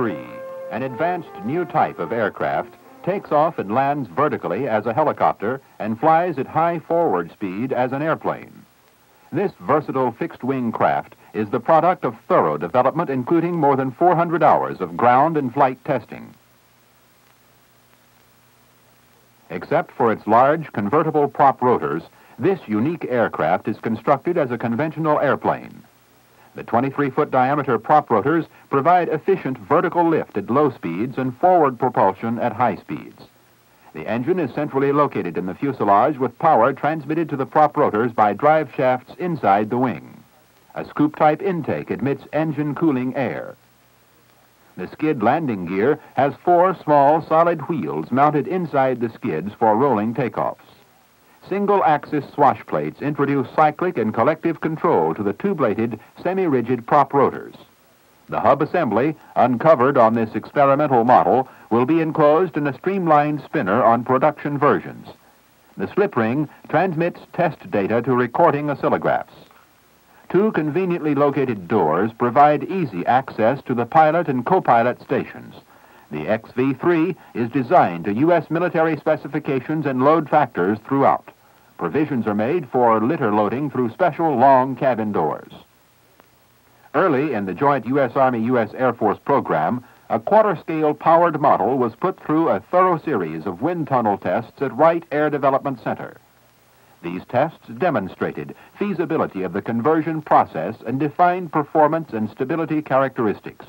The Bell XV-3, an advanced new type of aircraft, takes off and lands vertically as a helicopter and flies at high forward speed as an airplane. This versatile fixed-wing craft is the product of thorough development including more than 400 hours of ground and flight testing. Except for its large convertible prop rotors, this unique aircraft is constructed as a conventional airplane. The 23-foot diameter prop rotors provide efficient vertical lift at low speeds and forward propulsion at high speeds. The engine is centrally located in the fuselage with power transmitted to the prop rotors by drive shafts inside the wing. A scoop-type intake admits engine cooling air. The skid landing gear has four small solid wheels mounted inside the skids for rolling takeoffs. Single-axis swash plates introduce cyclic and collective control to the two-bladed, semi-rigid prop rotors. The hub assembly, uncovered on this experimental model, will be enclosed in a streamlined spinner on production versions. The slip ring transmits test data to recording oscillographs. Two conveniently located doors provide easy access to the pilot and co-pilot stations. The XV-3 is designed to U.S. military specifications and load factors throughout. Provisions are made for litter loading through special long cabin doors. Early in the joint U.S. Army-U.S. Air Force program, a quarter-scale powered model was put through a thorough series of wind tunnel tests at Wright Air Development Center. These tests demonstrated feasibility of the conversion process and defined performance and stability characteristics.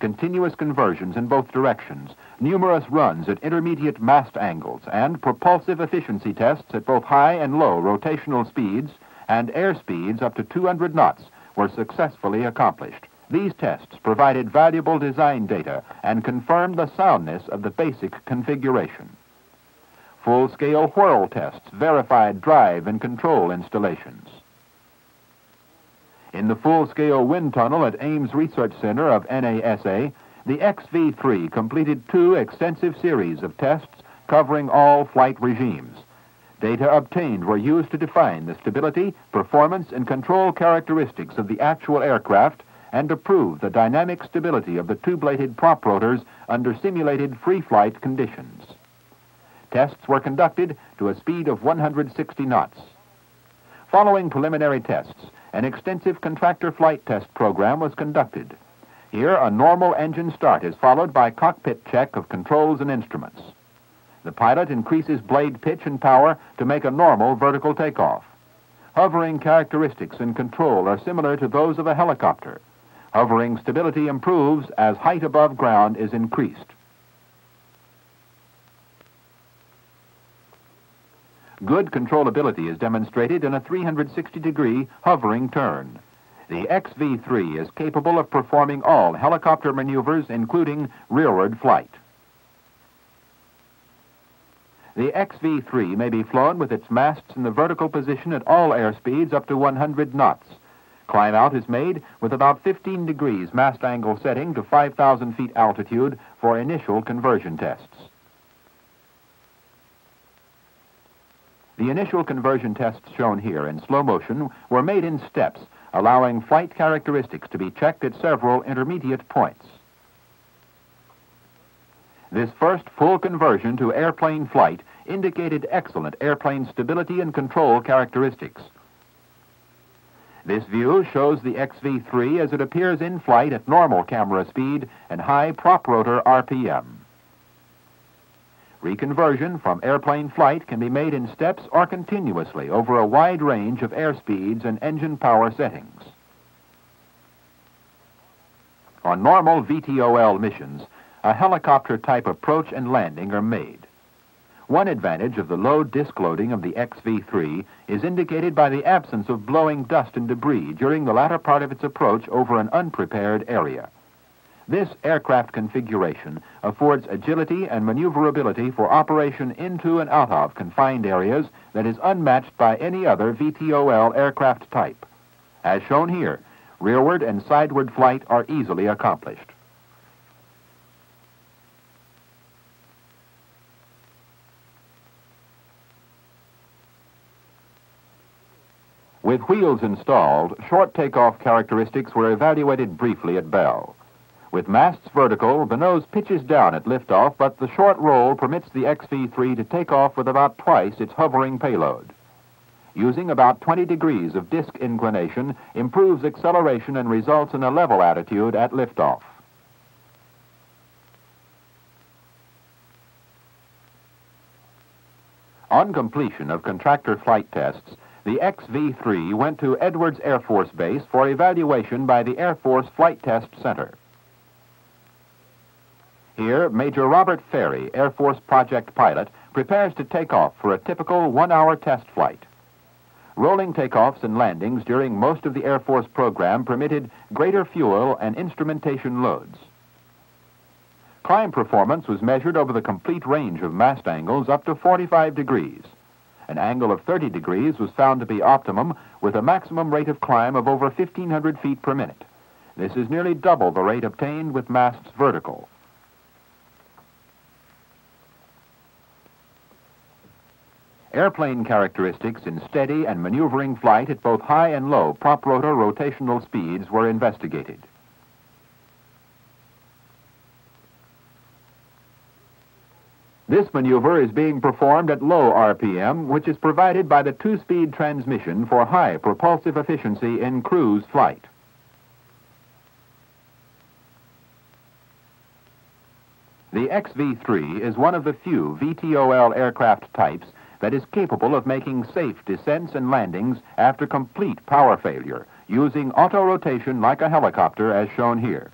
Continuous conversions in both directions, numerous runs at intermediate mast angles, and propulsive efficiency tests at both high and low rotational speeds and air speeds up to 200 knots were successfully accomplished. These tests provided valuable design data and confirmed the soundness of the basic configuration. Full-scale whirl tests verified drive and control installations. In the full-scale wind tunnel at Ames Research Center of NASA, the XV-3 completed two extensive series of tests covering all flight regimes. Data obtained were used to define the stability, performance, and control characteristics of the actual aircraft and to prove the dynamic stability of the two-bladed prop rotors under simulated free flight conditions. Tests were conducted to a speed of 160 knots. Following preliminary tests, an extensive contractor flight test program was conducted. Here, a normal engine start is followed by cockpit check of controls and instruments. The pilot increases blade pitch and power to make a normal vertical takeoff. Hovering characteristics and control are similar to those of a helicopter. Hovering stability improves as height above ground is increased. Good controllability is demonstrated in a 360-degree hovering turn. The XV-3 is capable of performing all helicopter maneuvers, including rearward flight. The XV-3 may be flown with its masts in the vertical position at all airspeeds up to 100 knots. Climb out is made with about 15 degrees mast angle setting to 5,000 feet altitude for initial conversion tests. The initial conversion tests shown here in slow motion were made in steps, allowing flight characteristics to be checked at several intermediate points. This first full conversion to airplane flight indicated excellent airplane stability and control characteristics. This view shows the XV-3 as it appears in flight at normal camera speed and high prop rotor RPM. Reconversion from airplane flight can be made in steps or continuously over a wide range of airspeeds and engine power settings. On normal VTOL missions, a helicopter-type approach and landing are made. One advantage of the low disk loading of the XV-3 is indicated by the absence of blowing dust and debris during the latter part of its approach over an unprepared area. This aircraft configuration affords agility and maneuverability for operation into and out of confined areas that is unmatched by any other VTOL aircraft type. As shown here, rearward and sideward flight are easily accomplished. With wheels installed, short takeoff characteristics were evaluated briefly at Bell. With masts vertical, the nose pitches down at liftoff, but the short roll permits the XV-3 to take off with about twice its hovering payload. Using about 20 degrees of disk inclination improves acceleration and results in a level attitude at liftoff. On completion of contractor flight tests, the XV-3 went to Edwards Air Force Base for evaluation by the Air Force Flight Test Center. Here, Major Robert Ferry, Air Force project pilot, prepares to take off for a typical one-hour test flight. Rolling takeoffs and landings during most of the Air Force program permitted greater fuel and instrumentation loads. Climb performance was measured over the complete range of mast angles up to 45 degrees. An angle of 30 degrees was found to be optimum with a maximum rate of climb of over 1,500 feet per minute. This is nearly double the rate obtained with masts vertical. Airplane characteristics in steady and maneuvering flight at both high and low prop rotor rotational speeds were investigated. This maneuver is being performed at low RPM, which is provided by the two-speed transmission for high propulsive efficiency in cruise flight. The XV-3 is one of the few VTOL aircraft types that is capable of making safe descents and landings after complete power failure, using auto-rotation like a helicopter as shown here.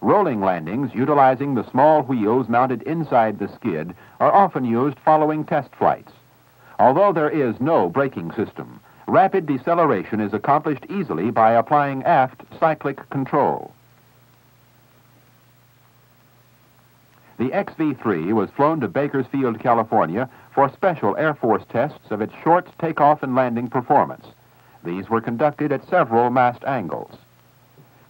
Rolling landings utilizing the small wheels mounted inside the skid are often used following test flights. Although there is no braking system, rapid deceleration is accomplished easily by applying aft cyclic control. The XV-3 was flown to Bakersfield, California for special Air Force tests of its short takeoff and landing performance. These were conducted at several mast angles.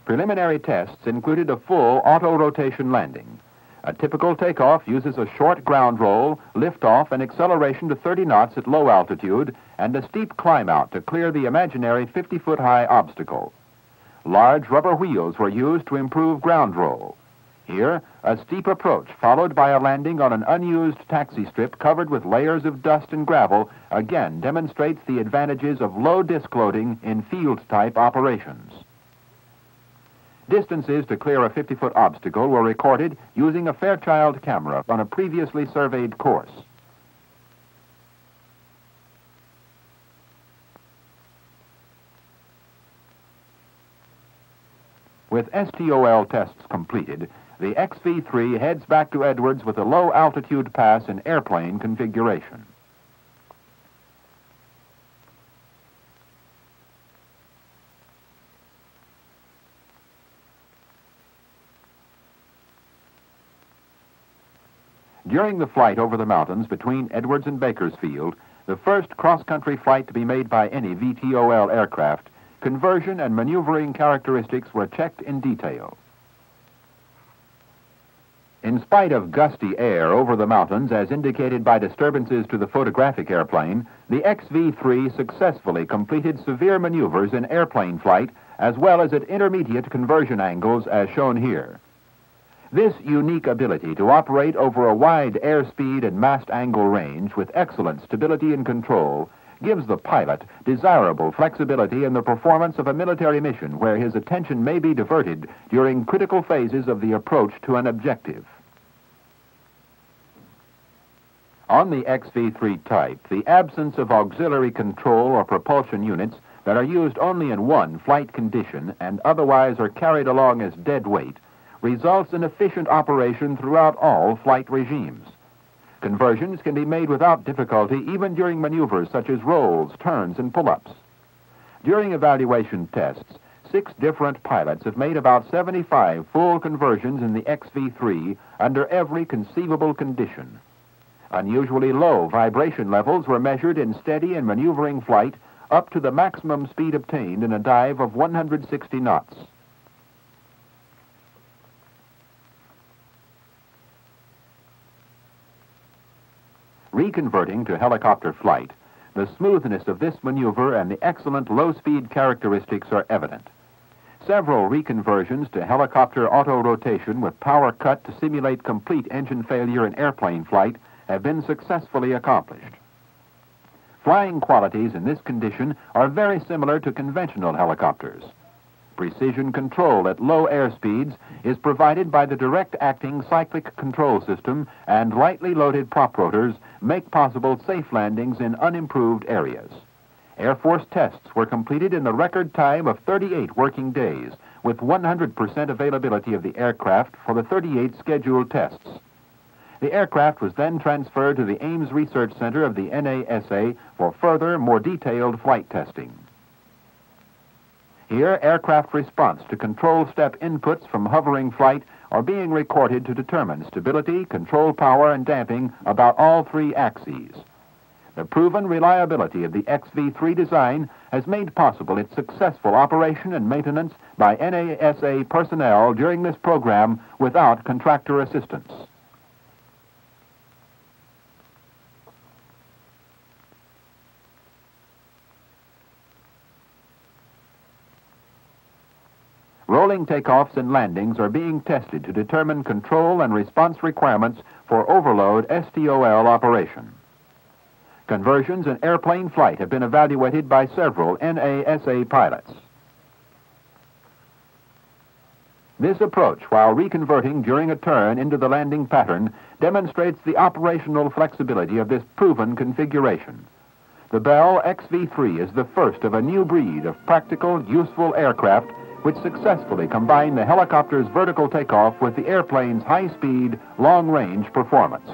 Preliminary tests included a full auto-rotation landing. A typical takeoff uses a short ground roll, liftoff, and acceleration to 30 knots at low altitude, and a steep climb out to clear the imaginary 50-foot high obstacle. Large rubber wheels were used to improve ground roll. Here, a steep approach followed by a landing on an unused taxi strip covered with layers of dust and gravel again demonstrates the advantages of low disk loading in field-type operations. Distances to clear a 50-foot obstacle were recorded using a Fairchild camera on a previously surveyed course. With STOL tests completed, the XV-3 heads back to Edwards with a low-altitude pass in airplane configuration. During the flight over the mountains between Edwards and Bakersfield, the first cross-country flight to be made by any VTOL aircraft, conversion and maneuvering characteristics were checked in detail. In spite of gusty air over the mountains, as indicated by disturbances to the photographic airplane, the XV-3 successfully completed severe maneuvers in airplane flight as well as at intermediate conversion angles as shown here. This unique ability to operate over a wide airspeed and mast angle range with excellent stability and control gives the pilot desirable flexibility in the performance of a military mission where his attention may be diverted during critical phases of the approach to an objective. On the XV-3 type, the absence of auxiliary control or propulsion units that are used only in one flight condition and otherwise are carried along as dead weight results in efficient operation throughout all flight regimes. Conversions can be made without difficulty even during maneuvers such as rolls, turns, and pull-ups. During evaluation tests, six different pilots have made about 75 full conversions in the XV-3 under every conceivable condition. Unusually low vibration levels were measured in steady and maneuvering flight up to the maximum speed obtained in a dive of 160 knots. Reconverting to helicopter flight, The smoothness of this maneuver and the excellent low-speed characteristics are evident. Several reconversions to helicopter auto-rotation with power cut to simulate complete engine failure in airplane flight have been successfully accomplished. Flying qualities in this condition are very similar to conventional helicopters. Precision control at low airspeeds is provided by the direct acting cyclic control system, and lightly loaded prop rotors make possible safe landings in unimproved areas. Air Force tests were completed in the record time of 38 working days, with 100% availability of the aircraft for the 38 scheduled tests. The aircraft was then transferred to the Ames Research Center of the NASA for further, more detailed flight testing. Here, aircraft response to control step inputs from hovering flight are being recorded to determine stability, control power, and damping about all three axes. The proven reliability of the XV-3 design has made possible its successful operation and maintenance by NASA personnel during this program without contractor assistance. Rolling takeoffs and landings are being tested to determine control and response requirements for overload STOL operation. Conversions in airplane flight have been evaluated by several NASA pilots. This approach, while reconverting during a turn into the landing pattern, demonstrates the operational flexibility of this proven configuration. The Bell XV-3 is the first of a new breed of practical, useful aircraft which successfully combined the helicopter's vertical takeoff with the airplane's high-speed, long-range performance.